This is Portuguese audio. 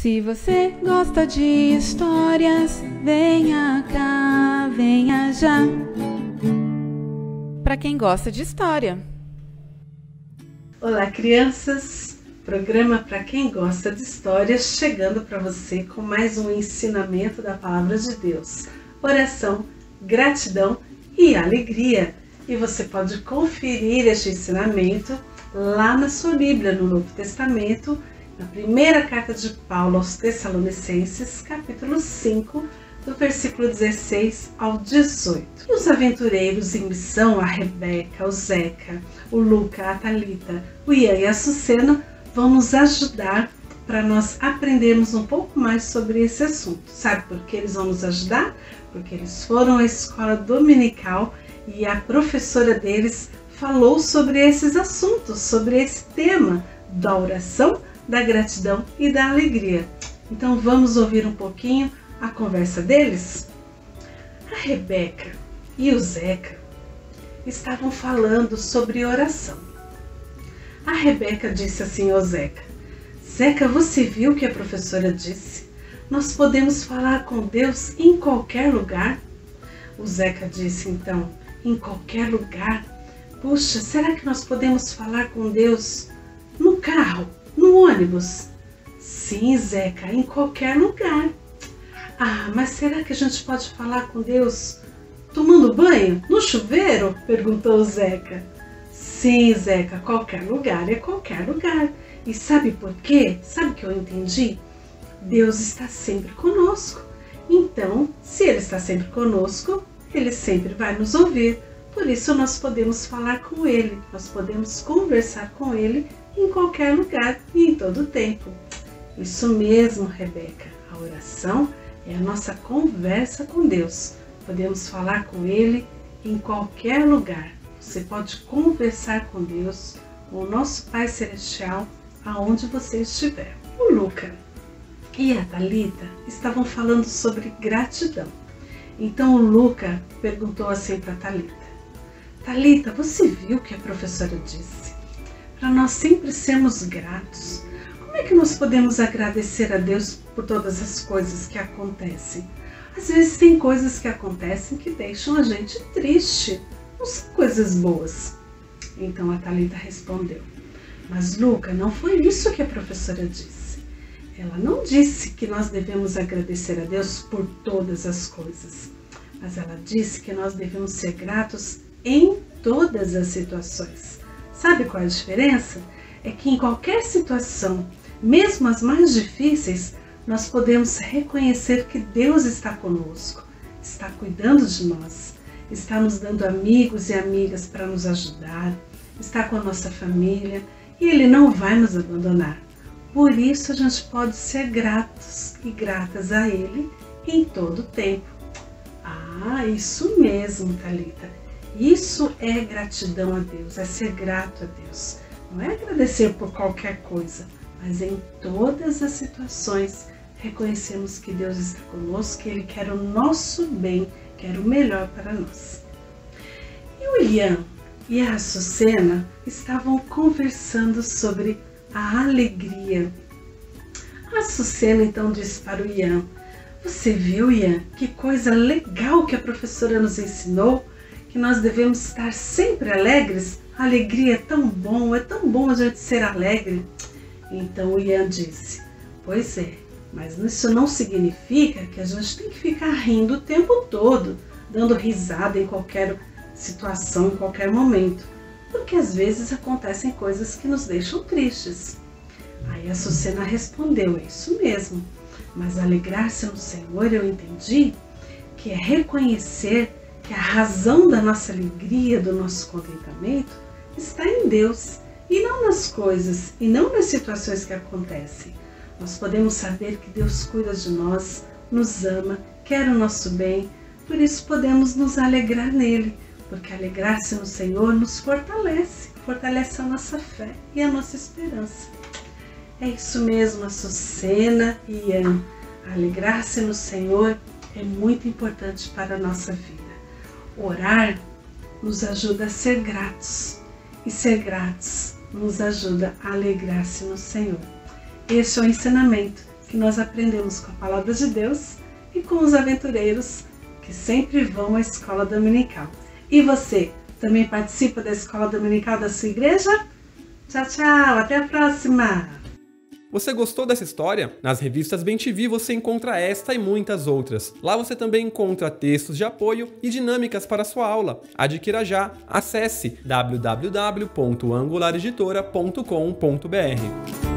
Se você gosta de histórias, venha cá, venha já. Para quem gosta de história. Olá, crianças! Programa para quem gosta de histórias, chegando para você com mais um ensinamento da palavra de Deus. Oração, gratidão e alegria. E você pode conferir este ensinamento lá na sua Bíblia, no Novo Testamento na primeira carta de Paulo aos Tessalonicenses, capítulo 5, do versículo 16 ao 18. E os aventureiros em missão, a Rebeca, o Zeca, o Luca, a Talita, o Ian e a Sucena, vão nos ajudar para nós aprendermos um pouco mais sobre esse assunto. Sabe por que eles vão nos ajudar? Porque eles foram à escola dominical e a professora deles falou sobre esses assuntos, sobre esse tema da oração da gratidão e da alegria. Então vamos ouvir um pouquinho a conversa deles? A Rebeca e o Zeca estavam falando sobre oração. A Rebeca disse assim ao Zeca: Zeca, você viu o que a professora disse? Nós podemos falar com Deus em qualquer lugar? O Zeca disse então: Em qualquer lugar? Puxa, será que nós podemos falar com Deus no carro? No ônibus? Sim, Zeca, em qualquer lugar. Ah, mas será que a gente pode falar com Deus tomando banho? No chuveiro? perguntou Zeca. Sim, Zeca, qualquer lugar é qualquer lugar. E sabe por quê? Sabe que eu entendi? Deus está sempre conosco. Então, se Ele está sempre conosco, Ele sempre vai nos ouvir. Por isso, nós podemos falar com Ele, nós podemos conversar com Ele em qualquer lugar e em todo tempo. Isso mesmo, Rebeca. A oração é a nossa conversa com Deus. Podemos falar com Ele em qualquer lugar. Você pode conversar com Deus, com o nosso Pai Celestial, aonde você estiver. O Luca e a Talita estavam falando sobre gratidão. Então o Luca perguntou assim para Talita: Talita, você viu o que a professora disse? Para nós sempre sermos gratos. Como é que nós podemos agradecer a Deus por todas as coisas que acontecem? Às vezes tem coisas que acontecem que deixam a gente triste, não são coisas boas. Então a Talita respondeu: Mas Luca, não foi isso que a professora disse. Ela não disse que nós devemos agradecer a Deus por todas as coisas, mas ela disse que nós devemos ser gratos em todas as situações. Sabe qual é a diferença? É que em qualquer situação, mesmo as mais difíceis, nós podemos reconhecer que Deus está conosco, está cuidando de nós, está nos dando amigos e amigas para nos ajudar, está com a nossa família e Ele não vai nos abandonar. Por isso a gente pode ser gratos e gratas a Ele em todo o tempo. Ah, isso mesmo, Talita. Isso é gratidão a Deus, é ser grato a Deus. Não é agradecer por qualquer coisa, mas em todas as situações reconhecemos que Deus está conosco, que Ele quer o nosso bem, quer o melhor para nós. E o Ian e a Açucena estavam conversando sobre a alegria. A Açucena então disse para o Ian: Você viu, Ian, que coisa legal que a professora nos ensinou? Que nós devemos estar sempre alegres. A alegria é tão bom, é tão bom a gente ser alegre. Então o Ian disse: Pois é, mas isso não significa que a gente tem que ficar rindo o tempo todo, dando risada em qualquer situação, em qualquer momento, porque às vezes acontecem coisas que nos deixam tristes. Aí a Sucena respondeu: É isso mesmo, mas alegrar-se no Senhor eu entendi que é reconhecer que a razão da nossa alegria, do nosso contentamento, está em Deus e não nas coisas e não nas situações que acontecem. Nós podemos saber que Deus cuida de nós, nos ama, quer o nosso bem, por isso podemos nos alegrar nele, porque alegrar-se no Senhor nos fortalece, fortalece a nossa fé e a nossa esperança. É isso mesmo, Açucena e Ian. Alegrar-se no Senhor é muito importante para a nossa vida. Orar nos ajuda a ser gratos e ser gratos nos ajuda a alegrar-se no Senhor. Este é o ensinamento. que nós aprendemos com a palavra de Deus e com os aventureiros que sempre vão à escola dominical. E você também participa da escola dominical da sua igreja? Tchau, tchau, até a próxima! Você gostou dessa história? Nas revistas Bem TV você encontra esta e muitas outras. Lá você também encontra textos de apoio e dinâmicas para sua aula. Adquira já. Acesse www.angulareditora.com.br.